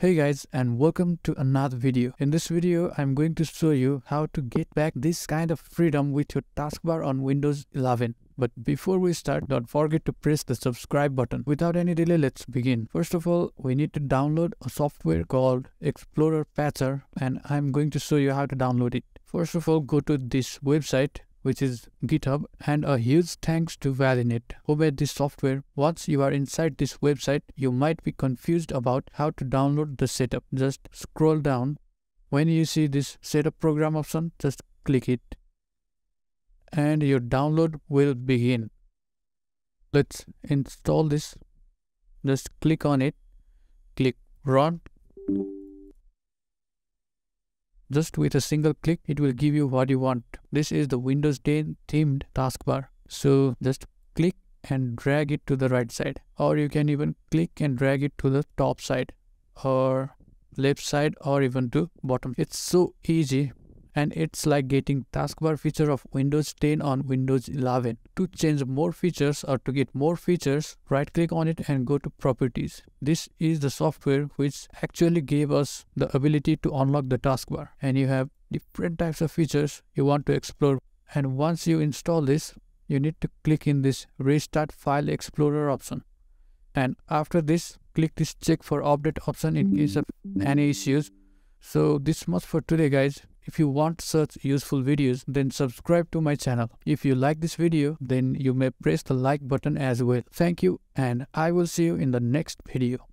Hey guys and welcome to another video. In this video, I'm going to show you how to get back this kind of freedom with your taskbar on Windows 11. But before we start, don't forget to press the subscribe button. Without any delay, let's begin. First of all, we need to download a software called Explorer Patcher and I'm going to show you how to download it. First of all, go to this website which is GitHub and a huge thanks to Valinet who made this software. Once you are inside this website, you might be confused about how to download the setup. Just scroll down. When you see this setup program option, just click it and your download will begin. Let's install this. Just click on it, click run just with a single click, it will give you what you want. This is the Windows 10 themed taskbar. So just click and drag it to the right side. Or you can even click and drag it to the top side or left side or even to bottom. It's so easy and it's like getting taskbar feature of Windows 10 on Windows 11. To change more features or to get more features, right click on it and go to properties. This is the software which actually gave us the ability to unlock the taskbar. And you have different types of features you want to explore. And once you install this you need to click in this restart file explorer option. And after this click this check for update option in case of any issues. So this much for today guys if you want such useful videos, then subscribe to my channel. If you like this video, then you may press the like button as well. Thank you and I will see you in the next video.